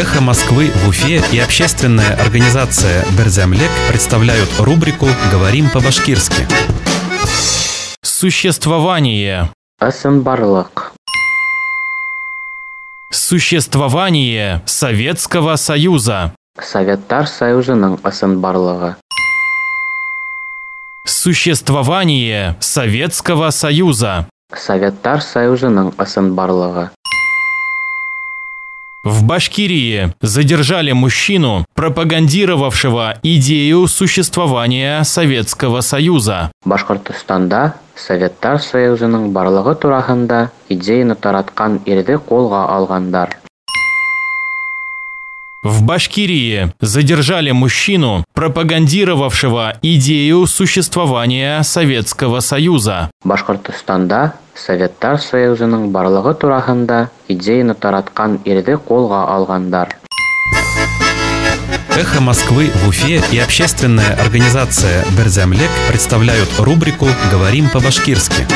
«Эхо Москвы» в Уфе и общественная организация «Берзямлек» представляют рубрику «Говорим по-башкирски». Существование. Ысынбарлык. Существование Советского Союза. Советтар Союзының ысынбарлыгы. Существование Советского Союза. Советтар Союзының ысынбарлыгы. В Башкирии задержали мужчину, пропагандировавшего идею существования Советского Союза. Башкортостанда Советтар Союзының барлыгы тураһында идеяны тараткан ирде колга алгандар. В Башкирии задержали мужчину, пропагандировавшего идею существования Советского Союза. Башкортостанда Советтар Союзының барлыгы тураһында идеяны тараткан ирде колга алгандар. «Эхо Москвы» в Уфе и общественная организация «Берзямлек» представляют рубрику «Говорим по-башкирски».